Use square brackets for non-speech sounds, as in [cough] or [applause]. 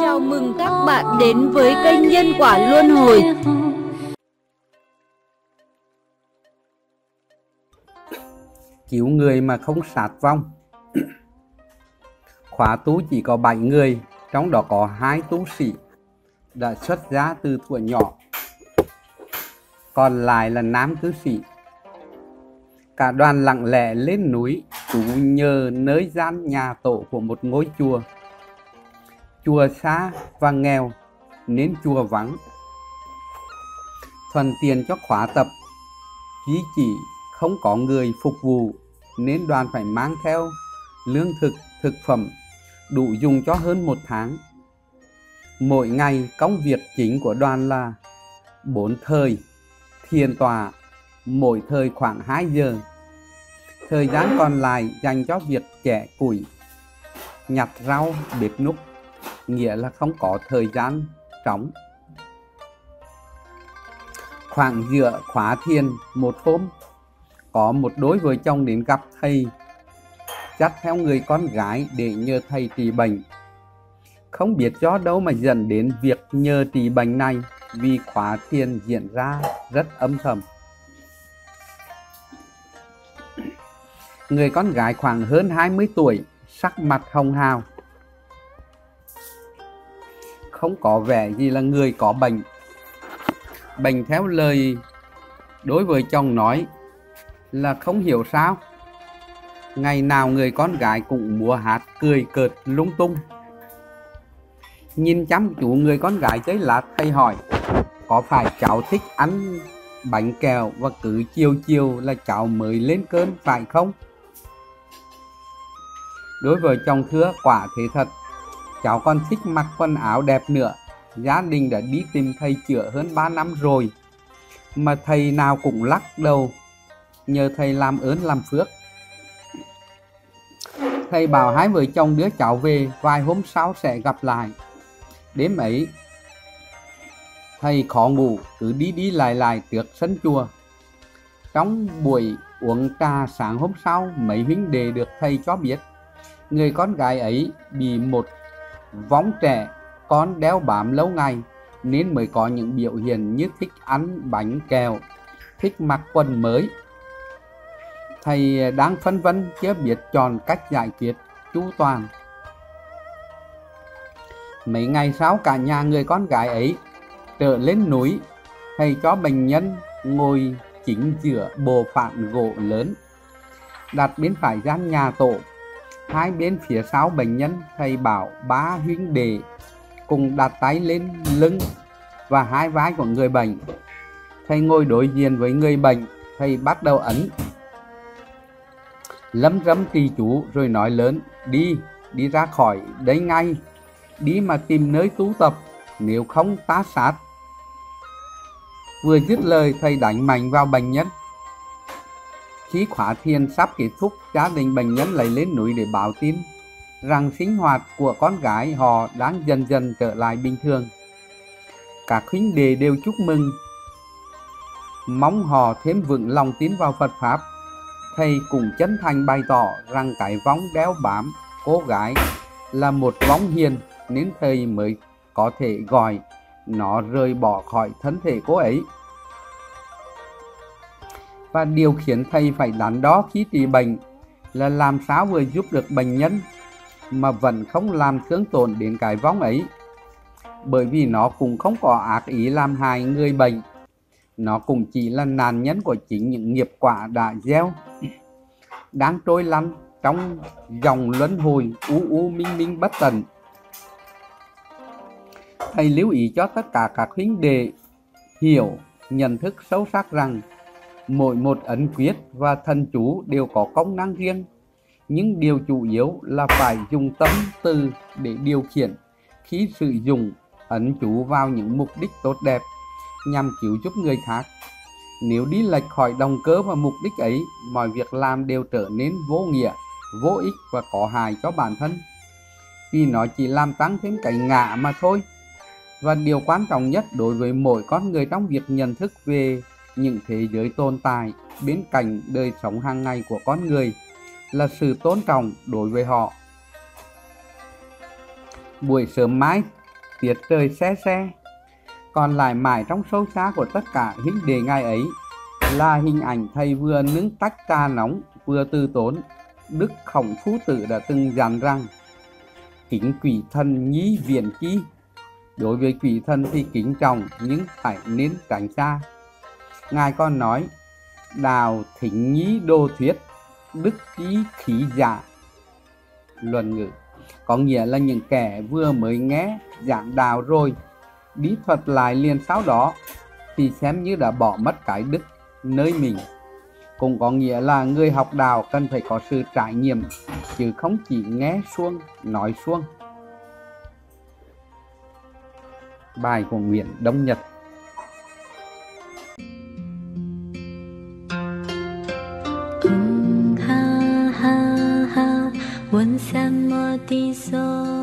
Chào mừng các bạn đến với kênh Nhân Quả Luân Hồi Cứu người mà không sát vong [coughs] Khóa tú chỉ có 7 người, trong đó có hai tú sĩ đã xuất gia từ tuổi nhỏ. Còn lại là nam cư sĩ. Cả đoàn lặng lẽ lên núi, tú nhờ nơi gian nhà tổ của một ngôi chùa. Chùa xa và nghèo, nên chùa vắng. Thuần tiền cho khóa tập, chỉ chỉ không có người phục vụ nên đoàn phải mang theo lương thực, thực phẩm đủ dùng cho hơn một tháng. Mỗi ngày công việc chính của đoàn là bốn thời, thiền tòa, mỗi thời khoảng 2 giờ. Thời gian còn lại dành cho việc chẻ củi, nhặt rau, bếp núc, nghĩa là không có thời gian trống. Khoảng giữa khóa thiền một hôm, có một đối vợ chồng đến gặp thầy dắt theo người con gái để nhờ thầy trị bệnh. Không biết do đâu mà dẫn đến việc nhờ trị bệnh này vì khóa thiền diễn ra rất âm thầm. Người con gái khoảng hơn 20 tuổi, sắc mặt hồng hào. Không có vẻ gì là người có bệnh. Bệnh theo lời đối với chồng nói là không hiểu sao ngày nào người con gái cũng múa hát cười cợt lung tung nhìn chăm chú người con gái chơi lát thầy hỏi có phải cháu thích ăn bánh kẹo và cứ chiều chiều là cháu mới lên cơn phải không đối với chồng thưa, quả thế thật. Cháu còn thích mặc quần áo đẹp nữa. Gia đình đã đi tìm thầy chữa hơn 3 năm rồi. Mà thầy nào cũng lắc đầu. Nhờ thầy làm ơn làm phước. Thầy bảo hai vợ chồng đứa cháu về, vài hôm sau sẽ gặp lại. Đêm ấy, thầy khó ngủ, cứ đi đi lại lại trước sân chùa. Trong buổi uống trà sáng hôm sau, mấy huynh đệ được thầy cho biết người con gái ấy bị một võng trẻ con đeo bám lâu ngày nên mới có những biểu hiện như thích ăn bánh kẹo, thích mặc quần mới. Thầy đang phân vân chưa biết chọn cách giải quyết chu toàn. Mấy ngày sau cả nhà người con gái ấy trở lên núi, thầy cho bệnh nhân ngồi chính giữa bộ phận gỗ lớn. Đặt bên phải gian nhà tổ hai bên phía sau bệnh nhân, thầy bảo ba huynh đệ cùng đặt tay lên lưng và hai vai của người bệnh. Thầy ngồi đối diện với người bệnh, thầy bắt đầu ấn. Lấm rấm trì chú rồi nói lớn, đi đi ra khỏi đây ngay, đi mà tìm nơi tu tập, nếu không tá sát. Vừa dứt lời, thầy đánh mạnh vào bệnh nhân khi khóa thiền sắp kết thúc, gia đình bệnh nhân lại lên núi để báo tin rằng sinh hoạt của con gái họ đang dần dần trở lại bình thường các huynh đệ đều chúc mừng, mong họ thêm vững lòng tin vào Phật Pháp thầy cũng chân thành bày tỏ rằng cái vóng đeo bám cô gái là một vóng hiền nên thầy mới có thể gọi nó rời bỏ khỏi thân thể cô ấy. Và điều khiến thầy phải đắn đo khi trị bệnh là làm sao vừa giúp được bệnh nhân mà vẫn không làm thương tổn đến cái vong ấy. Bởi vì nó cũng không có ác ý làm hại người bệnh, nó cũng chỉ là nạn nhân của chính những nghiệp quả đã gieo đang trôi lăn trong dòng luân hồi u u minh minh bất tận thầy lưu ý cho tất cả các huynh đệ hiểu, nhận thức sâu sắc rằng mỗi một ấn quyết và thần chú đều có công năng riêng nhưng điều chủ yếu là phải dùng tâm từ để điều khiển khi sử dụng ấn chú vào những mục đích tốt đẹp nhằm cứu giúp người khác. Nếu đi lệch khỏi động cơ và mục đích ấy, mọi việc làm đều trở nên vô nghĩa, vô ích và có hại cho bản thân. Vì nó chỉ làm tăng thêm cái ngã mà thôi. Và điều quan trọng nhất đối với mỗi con người trong việc nhận thức về những thế giới tồn tại bên cạnh đời sống hàng ngày của con người là sự tôn trọng đối với họ. buổi sớm mai, tiết trời xe xe còn lại mãi trong sâu xa của tất cả hình đề ngày ấy là hình ảnh thầy vừa nướng tách trà nóng vừa từ tốn. Đức khổng phú tử đã từng dặn rằng, kính quỷ thần nhí viện chi. Đối với quỷ thần thì kính trọng, nhưng phải nên tránh xa ngài còn nói, đào thính nhí đô thuyết, đức ký khí giả. Luận ngữ. Có nghĩa là những kẻ vừa mới nghe giảng đạo rồi, bí thuật lại liền sau đó, thì xem như đã bỏ mất cái đức nơi mình. Cũng có nghĩa là người học đạo cần phải có sự trải nghiệm, chứ không chỉ nghe suông, nói suông. Bài của Nguyễn Đông Nhật. Pati Sa.